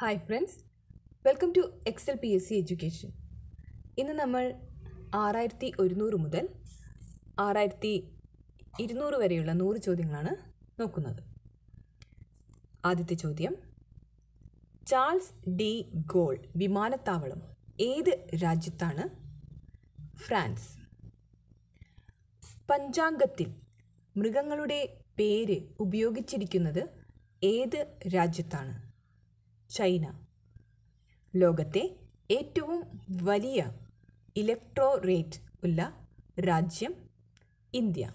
Hi friends welcome to Excel P S C education ഇന്ന് നമ്മൾ ആറായിരത്തി ഒരുന്നൂറ് മുതൽ ആറായിരത്തി ഇരുന്നൂറ് വരെയുള്ള നൂറ് ചോദ്യങ്ങളാണ് നോക്കുന്നത്. ആദ്യത്തെ ചോദ്യം ചാൾസ് ഡി ഗോൾ വിമാനത്താവളം ഏത് രാജ്യത്താണ്? ഫ്രാൻസ്. പഞ്ചാംഗത്തിൽ മൃഗങ്ങളുടെ പേര് ഉപയോഗിച്ചിരിക്കുന്നത് ഏത് രാജ്യത്താണ്? ചൈന. ലോകത്തെ ഏറ്റവും വലിയ ഇലക്ട്രോ റേറ്റ് ഉള്ള രാജ്യം ഇന്ത്യ.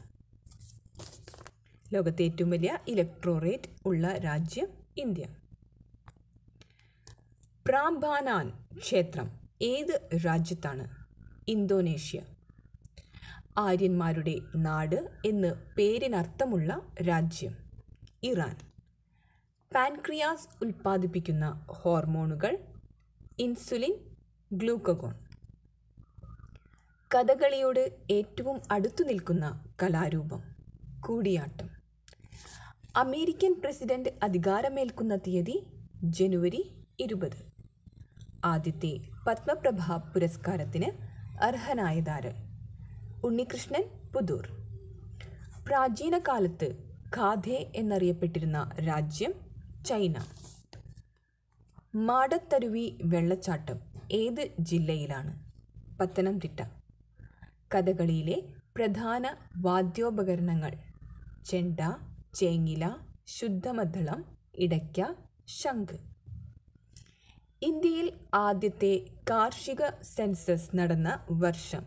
ലോകത്തെ ഏറ്റവും വലിയ ഇലക്ട്രോ റേറ്റ് ഉള്ള രാജ്യം ഇന്ത്യ. പ്രാംബാനാൻ ക്ഷേത്രം ഏത് രാജ്യത്താണ്? ഇന്തോനേഷ്യ. ആര്യന്മാരുടെ നാട് എന്ന് പേരിനർത്ഥമുള്ള രാജ്യം ഇറാൻ. പാൻക്രിയാസ് ഉൽപ്പാദിപ്പിക്കുന്ന ഹോർമോണുകൾ ഇൻസുലിൻ ഗ്ലൂക്കഗോൺ. കഥകളിയോട് ഏറ്റവും അടുത്തു നിൽക്കുന്ന കലാരൂപം കൂടിയാട്ടം. അമേരിക്കൻ പ്രസിഡന്റ് അധികാരമേൽക്കുന്ന തീയതി ജനുവരി ഇരുപത്. ആദ്യത്തെ പത്മപ്രഭ പുരസ്കാരത്തിന് അർഹനായ അർഹനായതാര് ഉണ്ണികൃഷ്ണൻ പുതൂർ. പ്രാചീന കാലത്ത് ഖാധെ എന്നറിയപ്പെട്ടിരുന്ന രാജ്യം ചൈന. മാടത്തരുവി വെള്ളച്ചാട്ടം ഏത് ജില്ലയിലാണ്? പത്തനംതിട്ട. കഥകളിയിലെ പ്രധാന വാദ്യോപകരണങ്ങൾ ചെണ്ട ചേങ്ങില ശുദ്ധമദ്ദളം ഇടയ്ക്ക ശംഖ്. ഇന്ത്യയിൽ ആദ്യത്തെ കാർഷിക സെൻസസ് നടന്ന വർഷം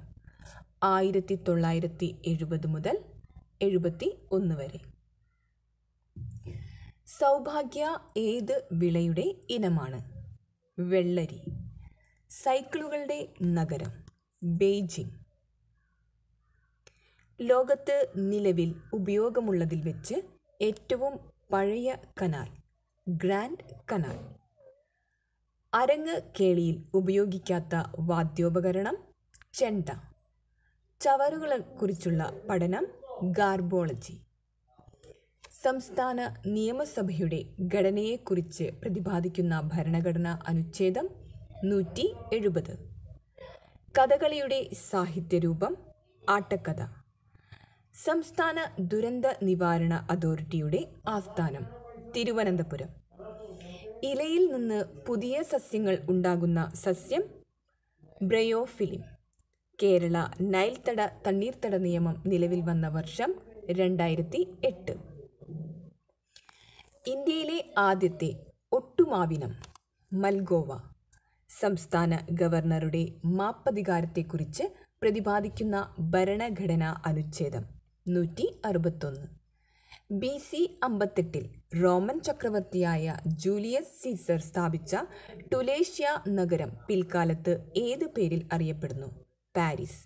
ആയിരത്തി തൊള്ളായിരത്തി എഴുപത് മുതൽ എഴുപത്തി ഒന്ന് വരെ. സൗഭാഗ്യ ഏത് വിളയുടെ ഇനമാണ്? വെള്ളരി. സൈക്കിളുകളുടെ നഗരം ബെയ്ജിംഗ് ലോകത്ത് നിലവിൽ ഉപയോഗമുള്ളതിൽ വെച്ച് ഏറ്റവും പഴയ കനാൽ ഗ്രാൻഡ് കനാൽ. അരങ്ങ് കേളിയിൽ ഉപയോഗിക്കാത്ത വാദ്യോപകരണം ചെണ്ട. ചവറുകളെക്കുറിച്ചുള്ള പഠനം ഗാർബോളജി. സംസ്ഥാന നിയമസഭയുടെ ഘടനയെക്കുറിച്ച് പ്രതിപാദിക്കുന്ന ഭരണഘടനാ അനുച്ഛേദം നൂറ്റി എഴുപത് കഥകളിയുടെ സാഹിത്യരൂപം ആട്ടക്കഥ. സംസ്ഥാന ദുരന്ത നിവാരണ അതോറിറ്റിയുടെ ആസ്ഥാനം തിരുവനന്തപുരം. ഇലയിൽ നിന്ന് പുതിയ സസ്യങ്ങൾ ഉണ്ടാകുന്ന സസ്യം ബ്രയോഫിലിം. കേരള നൈൽത്തട തട തണ്ണീർത്തട നിയമം നിലവിൽ വന്ന വർഷം രണ്ടായിരത്തി എട്ട്. ഇന്ത്യയിലെ ആദ്യത്തെ ഒട്ടുമാവിനം മൽഗോവ. സംസ്ഥാന ഗവർണറുടെ മാപ്പധികാരത്തെക്കുറിച്ച് പ്രതിപാദിക്കുന്ന ഭരണഘടനാ അനുച്ഛേദം നൂറ്റി അറുപത്തൊന്ന് ബി സി അമ്പത്തെട്ടിൽ റോമൻ ചക്രവർത്തിയായ ജൂലിയസ് സീസർ സ്ഥാപിച്ച ടുലേഷ്യ നഗരം പിൽക്കാലത്ത് ഏത് പേരിൽ അറിയപ്പെടുന്നു? പാരീസ്.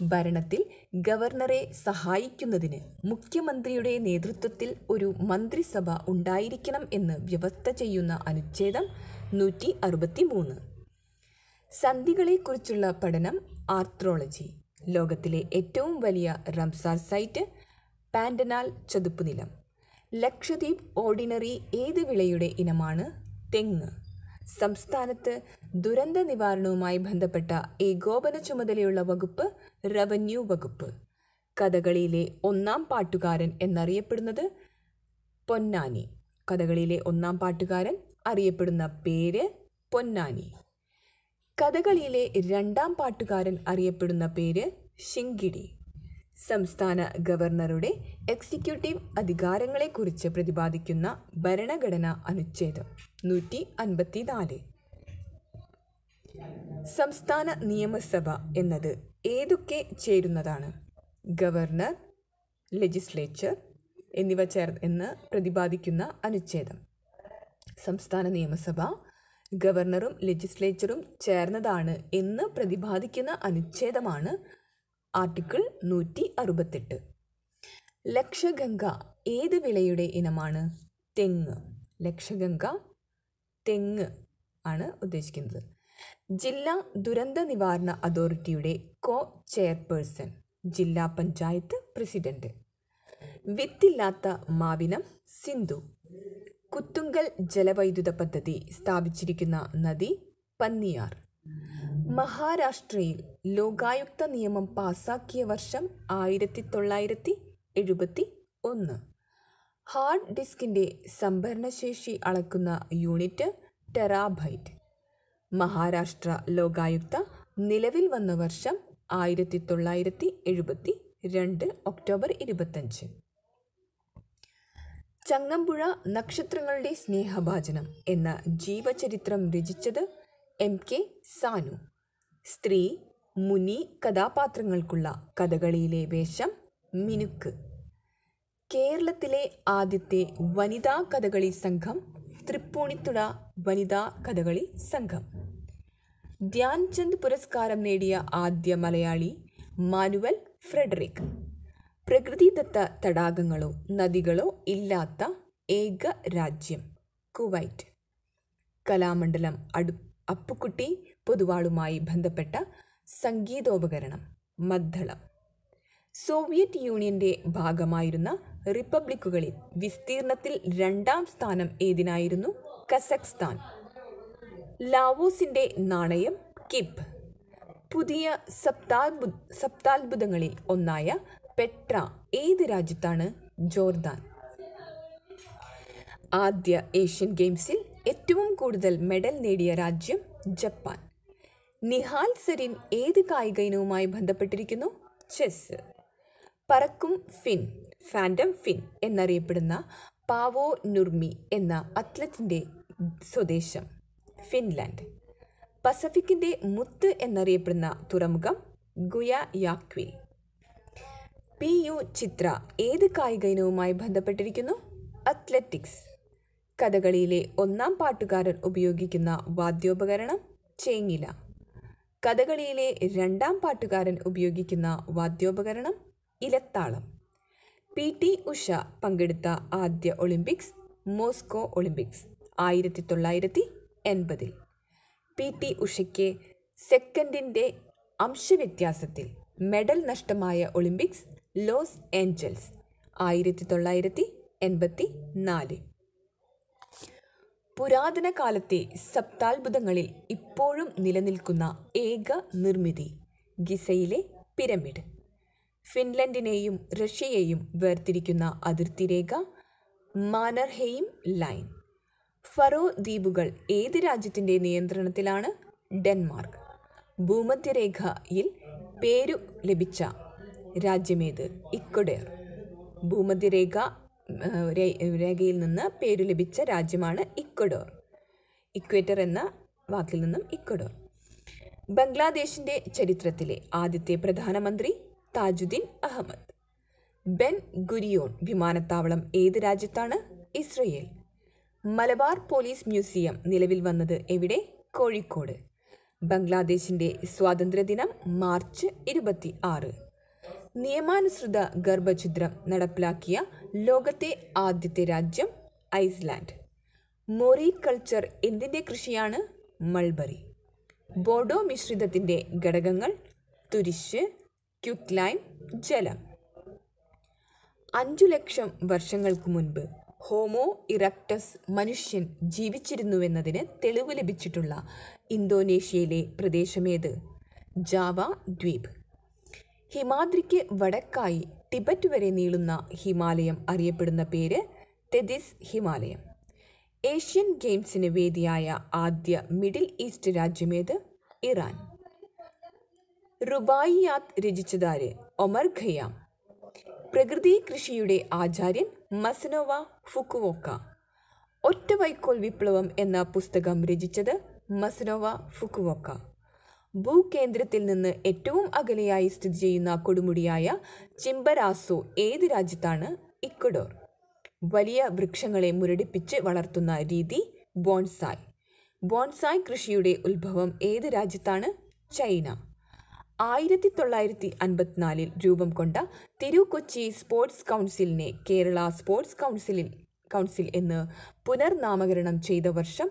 ഭരണത്തിൽ ഗവർണറെ സഹായിക്കുന്നതിന് മുഖ്യമന്ത്രിയുടെ നേതൃത്വത്തിൽ ഒരു മന്ത്രിസഭ ഉണ്ടായിരിക്കണം എന്ന് വ്യവസ്ഥ ചെയ്യുന്ന അനുച്ഛേദം നൂറ്റി അറുപത്തി മൂന്ന് സന്ധികളെക്കുറിച്ചുള്ള പഠനം ആർത്രോളജി. ലോകത്തിലെ ഏറ്റവും വലിയ റംസാർ സൈറ്റ് പാൻഡനാൽ ചതുപ്പുനിലം ലക്ഷദ്വീപ് ഓർഡിനറി ഏത് വിളയുടെ ഇനമാണ്? തെങ്ങ്. സംസ്ഥാനത്ത് ദുരന്ത നിവാരണവുമായി ബന്ധപ്പെട്ട ഏകോപന ചുമതലയുള്ള വകുപ്പ് റവന്യൂ വകുപ്പ്. കഥകളിയിലെ ഒന്നാം പാട്ടുകാരൻ എന്നറിയപ്പെടുന്നത് പൊന്നാനി. കഥകളിയിലെ ഒന്നാം പാട്ടുകാരൻ അറിയപ്പെടുന്ന പേര് പൊന്നാനി. കഥകളിയിലെ രണ്ടാം പാട്ടുകാരൻ അറിയപ്പെടുന്ന പേര് ശിങ്കിടി. സംസ്ഥാന ഗവർണറുടെ എക്സിക്യൂട്ടീവ് അധികാരങ്ങളെക്കുറിച്ച് പ്രതിപാദിക്കുന്ന ഭരണഘടനാ അനുച്ഛേദം നൂറ്റി അൻപത്തിനാല് സംസ്ഥാന നിയമസഭ എന്നത് ഏതൊക്കെ ചേരുന്നതാണ്? ഗവർണർ ലെജിസ്ലേച്ചർ എന്നിവ ചേർ എന്ന് പ്രതിപാദിക്കുന്ന അനുച്ഛേദം. സംസ്ഥാന നിയമസഭ ഗവർണറും ലെജിസ്ലേച്ചറും ചേർന്നതാണ് എന്ന് പ്രതിപാദിക്കുന്ന അനുച്ഛേദമാണ് ആർട്ടിക്കിൾ നൂറ്റി അറുപത്തെട്ട് ലക്ഷഗംഗ ഏത് വിളയുടെ ഇനമാണ്? തെങ്ങ്. ലക്ഷഗംഗ തെങ്ങ് ആണ് ഉദ്ദേശിക്കുന്നത്. ജില്ലാ ദുരന്ത നിവാരണ അതോറിറ്റിയുടെ കോ ചെയർപേഴ്സൺ ജില്ലാ പഞ്ചായത്ത് പ്രസിഡന്റ്. വിത്തില്ലാത്ത മാവിനം സിന്ധു. കുത്തുങ്കൽ ജലവൈദ്യുത പദ്ധതി സ്ഥാപിച്ചിരിക്കുന്ന നദി പന്നിയാർ. മഹാരാഷ്ട്രയിൽ ലോകായുക്ത നിയമം പാസാക്കിയ വർഷം ആയിരത്തി തൊള്ളായിരത്തി എഴുപത്തി ഒന്ന് ഹാർഡ് ഡിസ്കിന്റെ സംഭരണശേഷി അളക്കുന്ന യൂണിറ്റ് ടെറാബൈറ്റ്. മഹാരാഷ്ട്ര ലോകായുക്ത നിലവിൽ വന്ന വർഷം ആയിരത്തി തൊള്ളായിരത്തി എഴുപത്തി രണ്ട് ഒക്ടോബർ ഇരുപത്തഞ്ച് ചങ്ങമ്പുഴ നക്ഷത്രങ്ങളുടെ സ്നേഹഭാചനം എന്ന ജീവചരിത്രം രചിച്ചത് എം കെ സാനു. സ്ത്രീ മുനി കഥാപാത്രങ്ങൾക്കുള്ള കഥകളിയിലെ വേഷം മിനുക്ക്. കേരളത്തിലെ ആദ്യത്തെ വനിതാ കഥകളി സംഘം തൃപ്പൂണിത്തുഴ വനിതാ കഥകളി സംഘം. ധ്യാൻചന്ദ് പുരസ്കാരം നേടിയ ആദ്യ മലയാളി മാനുവൽ ഫ്രെഡറിക്. പ്രകൃതിദത്ത തടാകങ്ങളോ നദികളോ ഇല്ലാത്ത ഏക രാജ്യം കുവൈറ്റ്. കലാമണ്ഡലം അടു അപ്പുക്കുട്ടി പൊതുവാളുമായി ബന്ധപ്പെട്ട സംഗീതോപകരണം മദ്ദളം. സോവിയറ്റ് യൂണിയന്റെ ഭാഗമായിരുന്ന റിപ്പബ്ലിക്കുകളിൽ വിസ്തീർണത്തിൽ രണ്ടാം സ്ഥാനം ഏതിനായിരുന്നു കസക്സ്ഥാൻ ലാവോസിന്റെ നാണയം കിപ് പുതിയ സപ്താത്ഭു സപ്താത്ഭുതങ്ങളിൽ ഒന്നായ പെട്ര ഏത് രാജ്യത്താണ് ജോർദാൻ? ആദ്യ ഏഷ്യൻ ഗെയിംസിൽ ഏറ്റവും കൂടുതൽ മെഡൽ നേടിയ രാജ്യം ജപ്പാൻ. നിഹാൽ സരിൻ ഏത് കായിക ഇനവുമായി ബന്ധപ്പെട്ടിരിക്കുന്നു? ചെസ്. പറക്കും ഫിൻ ഫാൻഡം ഫിൻ എന്നറിയപ്പെടുന്ന പാവോ നുർമി എന്ന അത്ലറ്റിന്റെ സ്വദേശം ഫിൻലാൻഡ്. പസഫിക്കിന്റെ മുത്ത് എന്നറിയപ്പെടുന്ന തുറമുഖം ഗുയ യാക്വി പി യു ചിത്ര ഏത് കായിക ഇനവുമായി ബന്ധപ്പെട്ടിരിക്കുന്നു? അത്ലറ്റിക്സ്. കഥകളിയിലെ ഒന്നാം പാട്ടുകാരൻ ഉപയോഗിക്കുന്ന വാദ്യോപകരണം ചേങ്ങില. കഥകളിയിലെ രണ്ടാം പാട്ടുകാരൻ ഉപയോഗിക്കുന്ന വാദ്യോപകരണം ഇലത്താളം. പി ടി ഉഷ പങ്കെടുത്ത ആദ്യ ഒളിമ്പിക്സ് മോസ്കോ ഒളിമ്പിക്സ് ആയിരത്തി തൊള്ളായിരത്തി എൺപതിൽ. പി ടി ഉഷയ്ക്ക് സെക്കൻഡിന്റെ അംശവ്യത്യാസത്തിൽ മെഡൽ നഷ്ടമായ ഒളിമ്പിക്സ് ലോസ് ഏഞ്ചൽസ് ആയിരത്തി തൊള്ളായിരത്തി എൺപത്തി നാല് പുരാതന കാലത്തെ സപ്താത്ഭുതങ്ങളിൽ ഇപ്പോഴും നിലനിൽക്കുന്ന ഏക നിർമ്മിതി ഗിസയിലെ പിരമിഡ്. ഫിൻലൻഡിനെയും റഷ്യയെയും വേർതിരിക്കുന്ന അതിർത്തി രേഖ മാനർഹെയിം ലൈൻ. ഫറോ ദ്വീപുകൾ ഏത് രാജ്യത്തിന്റെ നിയന്ത്രണത്തിലാണ്? ഡെൻമാർക്ക്. ഭൂമധ്യരേഖയിൽ പേരു ലഭിച്ച രാജ്യമേത്? ഇക്വഡേർ. ഭൂമധ്യരേഖ രേഖയിൽ നിന്ന് പേരു ലഭിച്ച രാജ്യമാണ് ഇക്വഡോർ. ഇക്വേറ്റർ എന്ന വാക്കിൽ നിന്നും ഇക്വഡോർ. ബംഗ്ലാദേശിന്റെ ചരിത്രത്തിലെ ആദ്യത്തെ പ്രധാനമന്ത്രി താജുദ്ദീൻ അഹമ്മദ്. ബെൻ ഗുരിയോൺ വിമാനത്താവളം ഏത് രാജ്യത്താണ്? ഇസ്രയേൽ. മലബാർ പോലീസ് മ്യൂസിയം നിലവിൽ വന്നത് എവിടെ? കോഴിക്കോട്. ബംഗ്ലാദേശിന്റെ സ്വാതന്ത്ര്യദിനം മാർച്ച് ഇരുപത്തി ആറ്. നിയമാനുസൃത ഗർഭഛിദ്രം നടപ്പിലാക്കിയ ലോകത്തെ ആദ്യത്തെ രാജ്യം ഐസ്ലാൻഡ്. മൊറി കൾച്ചർ എന്തിന്റെ കൃഷിയാണ്? മൾബറി. ബോഡോ മിശ്രിതത്തിന്റെ ഘടകങ്ങൾ തുരിശ് ക്യുക്ലൈം ജലം. അഞ്ചു ലക്ഷം വർഷങ്ങൾക്ക് മുൻപ് ഹോമോ ഇറക്ടസ് മനുഷ്യൻ ജീവിച്ചിരുന്നുവെന്നതിന് തെളിവ് ലഭിച്ചിട്ടുള്ള ഇന്തോനേഷ്യയിലെ പ്രദേശമേത്? ജാവ ദ്വീപ്. ഹിമാദ്രിക്ക് വടക്കായി ടിബറ്റ് വരെ നീളുന്ന ഹിമാലയം അറിയപ്പെടുന്ന പേര് തെദിസ് ഹിമാലയം. ഏഷ്യൻ ഗെയിംസിന് വേദിയായ ആദ്യ മിഡിൽ ഈസ്റ്റ് രാജ്യമേത്? ഇറാൻ. റുബായിയാത്ത് രചിച്ചതാര്? ഒമർ ഖയാം പ്രകൃതി കൃഷിയുടെ ആചാര്യൻ മസനോവ ഫുക്കുവോക്ക. ഒറ്റ വൈക്കോൽ വിപ്ലവം എന്ന പുസ്തകം രചിച്ചത് മസനോവ ഫുക്കുവോക്ക. ഭൂകേന്ദ്രത്തിൽ നിന്ന് ഏറ്റവും അകലെയായി സ്ഥിതി ചെയ്യുന്ന കൊടുമുടിയായ ചിമ്പരാസോ ഏത് രാജ്യത്താണ്? ഇക്വഡോർ. വലിയ വൃക്ഷങ്ങളെ മുരടിപ്പിച്ച് വളർത്തുന്ന രീതി ബോൺസായ്. ബോൺസായ് കൃഷിയുടെ ഉത്ഭവം ഏത് രാജ്യത്താണ്? ചൈന. ആയിരത്തി തൊള്ളായിരത്തി അൻപത്തിനാലിൽ രൂപം കൊണ്ട തിരുക്കൊച്ചി സ്പോർട്സ് കൗൺസിലിനെ കേരള സ്പോർട്സ് കൗൺസിലിൽ കൗൺസിൽ എന്ന് പുനർനാമകരണം ചെയ്ത വർഷം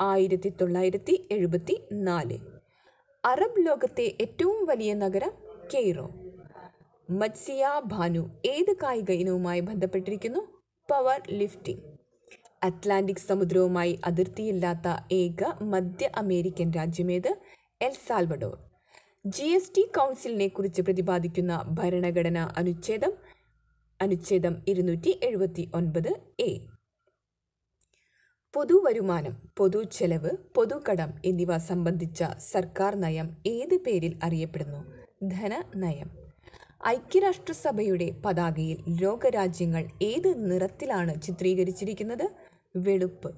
ആയിരത്തി തൊള്ളായിരത്തി എഴുപത്തി നാല് അറബ് ലോകത്തെ ഏറ്റവും വലിയ നഗരം കെയ്റോ. മത്സ്യ ഭാനു ഏത് കായിക ഇനവുമായി ബന്ധപ്പെട്ടിരിക്കുന്നു? Power lifting. അറ്റ്ലാന്റിക് സമുദ്രവുമായി അതിർത്തിയില്ലാത്ത ഏക മധ്യ American രാജ്യമേത്? El Salvador. G S T കൗൺസിലിനെ കുറിച്ച് പ്രതിപാദിക്കുന്ന ഭരണഘടനാ അനുച്ഛേദം അനുച്ഛേദം ഇരുന്നൂറ്റി എഴുപത്തി ഒൻപത് എ. പൊതുവരുമാനം പൊതു ചെലവ് പൊതുകടം എന്നിവ സംബന്ധിച്ച സർക്കാർ നയം ഏത് പേരിൽ അറിയപ്പെടുന്നു? ധന നയം ഐക്യരാഷ്ട്രസഭയുടെ പതാകയിൽ ലോകരാജ്യങ്ങൾ ഏത് നിറത്തിലാണ് ചിത്രീകരിച്ചിരിക്കുന്നത്? വെളുപ്പ്.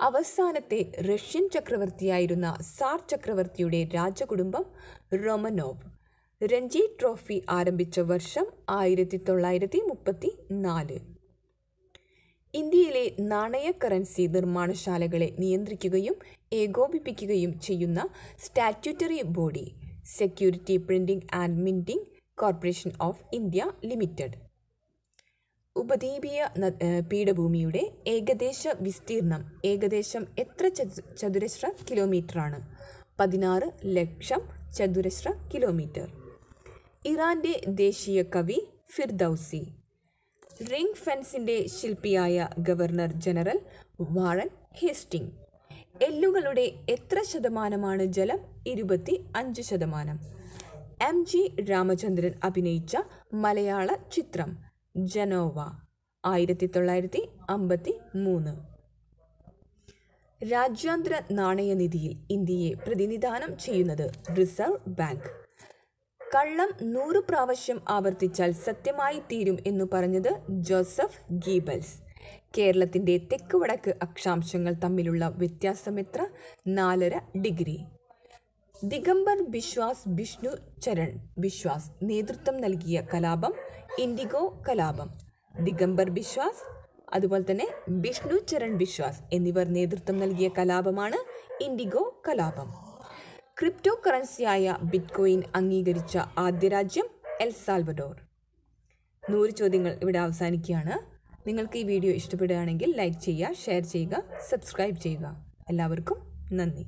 അവസാനത്തെ റഷ്യൻ ചക്രവർത്തിയായിരുന്ന സാർ ചക്രവർത്തിയുടെ രാജകുടുംബം റൊമനോവ്. രഞ്ജി ട്രോഫി ആരംഭിച്ച വർഷം ആയിരത്തി തൊള്ളായിരത്തി മുപ്പത്തി നാല് ഇന്ത്യയിലെ നാണയ കറൻസി നിർമ്മാണശാലകളെ നിയന്ത്രിക്കുകയും ഏകോപിപ്പിക്കുകയും ചെയ്യുന്ന statutory body security printing and minting corporation of India limited ഉപദ്വീപീയ പീഠഭൂമിയുടെ ഏകദേശ വിസ്തീർണം ഏകദേശം എത്ര ചതുരശ്ര കിലോമീറ്ററാണ്? പതിനാറ് ലക്ഷം ചതുരശ്ര കിലോമീറ്റർ. ഇറാന്റെ ദേശീയ കവി ഫിർദൌസി റിംഗ് ഫെൻസിന്റെ ശില്പിയായ ഗവർണർ ജനറൽ വാറൻ ഹേസ്റ്റിംഗ്. എല്ലുകളുടെ എത്ര ശതമാനമാണ് ജലം? ഇരുപത്തി അഞ്ച് ശതമാനം. എം ജി രാമചന്ദ്രൻ അഭിനയിച്ച മലയാള ചിത്രം ജനോവ ആയിരത്തി തൊള്ളായിരത്തി അമ്പത്തി മൂന്ന് രാജ്യാന്തര നാണയനിധിയിൽ ഇന്ത്യയെ പ്രതിനിധാനം ചെയ്യുന്നത് റിസർവ് ബാങ്ക്. കള്ളം നൂറു പ്രാവശ്യം ആവർത്തിച്ചാൽ സത്യമായി തീരും എന്ന് പറഞ്ഞത് ജോസഫ് ഗീബൽസ്. കേരളത്തിന്റെ തെക്ക് വടക്ക് അക്ഷാംശങ്ങൾ തമ്മിലുള്ള വ്യത്യാസം എത്ര നാലര ഡിഗ്രി. ദിഗംബർ ബിശ്വാസ് ബിഷ്ണു ചരൺ. ബിശ്വാസ് നേതൃത്വം നൽകിയ കലാപം ഇൻഡിഗോ കലാപം. ദിഗംബർ ബിശ്വാസ് അതുപോലെ തന്നെ ബിഷ്ണു ചരൺ ബിശ്വാസ് എന്നിവർ നേതൃത്വം നൽകിയ കലാപമാണ് ഇൻഡിഗോ കലാപം. ക്രിപ്റ്റോ കറൻസിയായ ബിറ്റ്കോയിൻ അംഗീകരിച്ച ആദ്യ രാജ്യം എൽ സാൽവഡോർ. നൂറ് ചോദ്യങ്ങൾ ഇവിടെ അവസാനിക്കുകയാണ്. നിങ്ങൾക്ക് ഈ വീഡിയോ ഇഷ്ടപ്പെടുകയാണെങ്കിൽ ലൈക്ക് ചെയ്യുക ഷെയർ ചെയ്യുക സബ്സ്ക്രൈബ് ചെയ്യുക. എല്ലാവർക്കും നന്ദി.